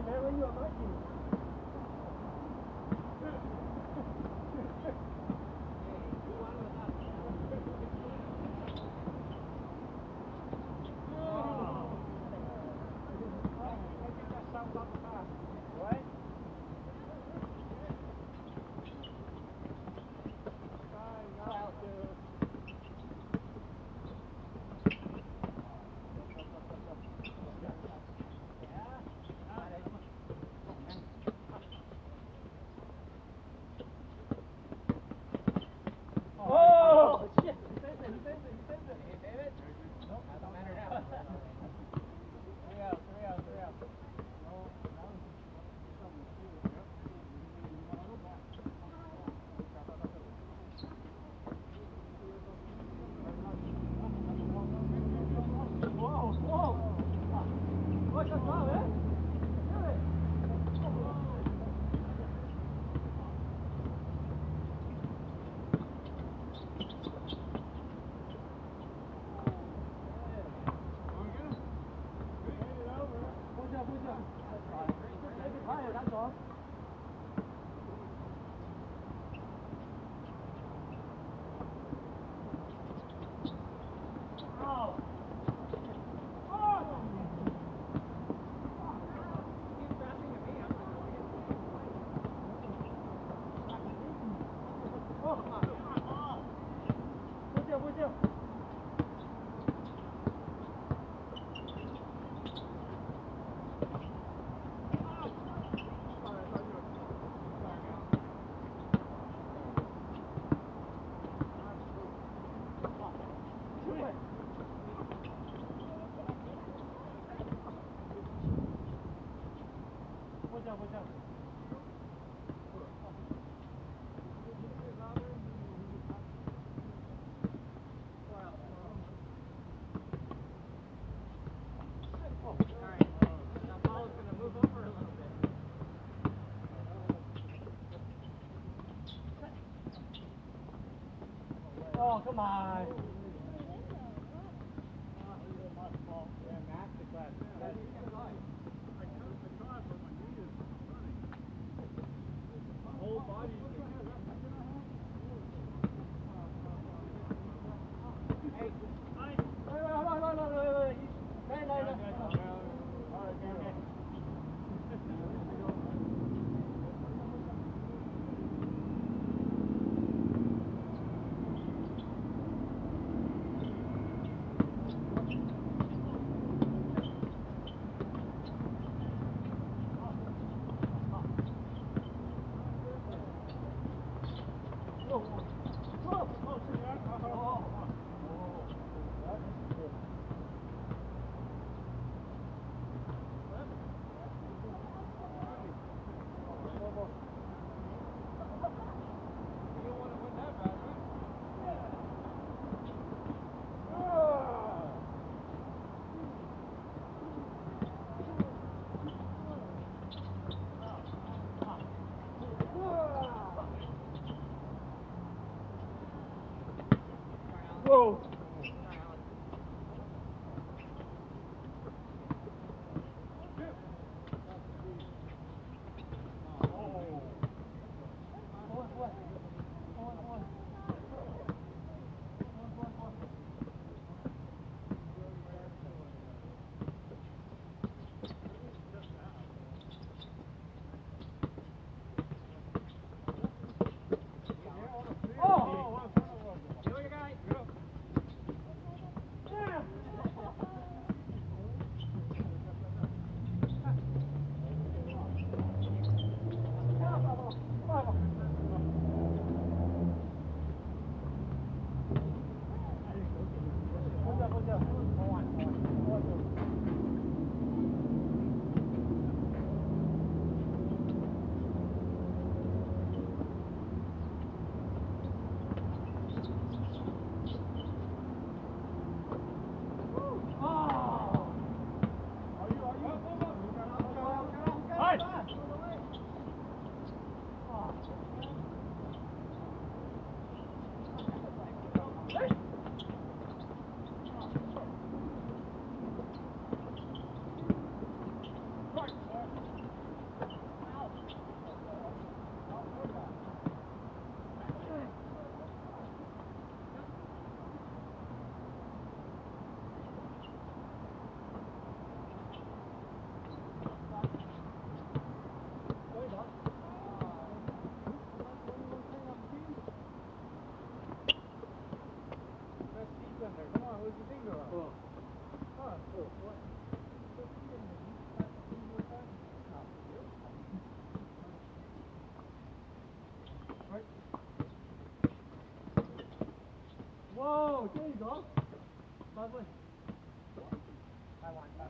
man, when you on 주세요. 妈呀哦，这一组，大灰，大环，大。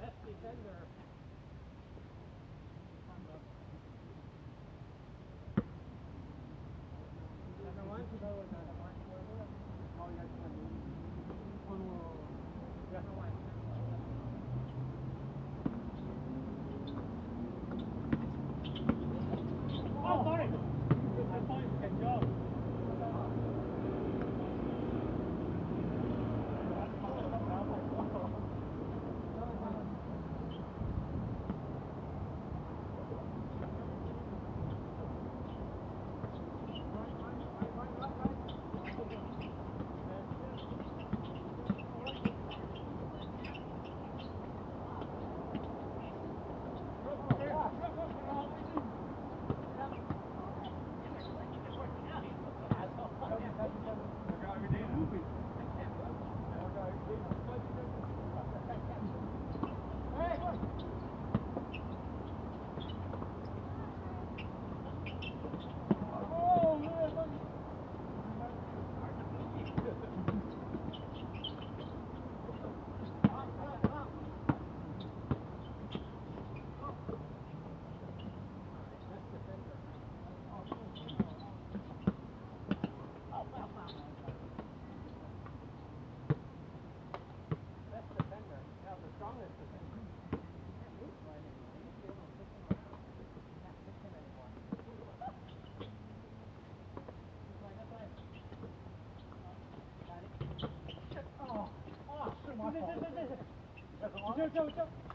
Best defender. Number one, Hocam hocam hocam.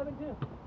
Seven two.